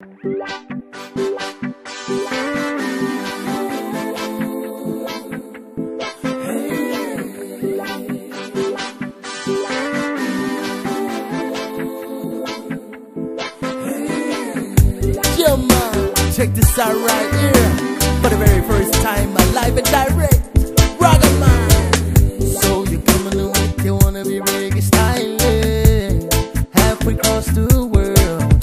Man. Check this out right here. For the very first time, I'm live and direct. Rock man. So you're coming to it, you wanna be reggae styling. Halfway across the world.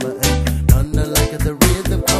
nothing. Like the rhythm.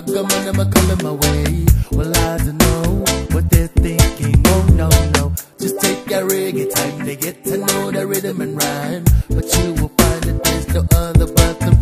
I got my number my way. Well, I don't know what they're thinking. Oh, no, no. Just take a reggae time to get to know the rhythm and rhyme. But you will find that there's no other but the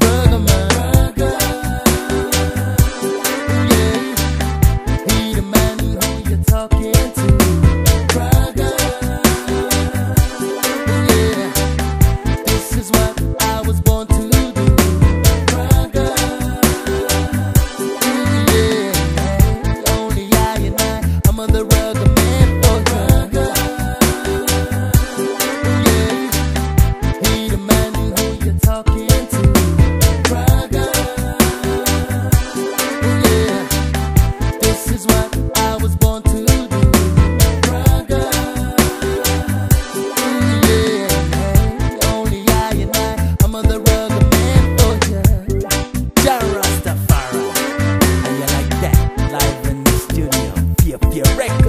record.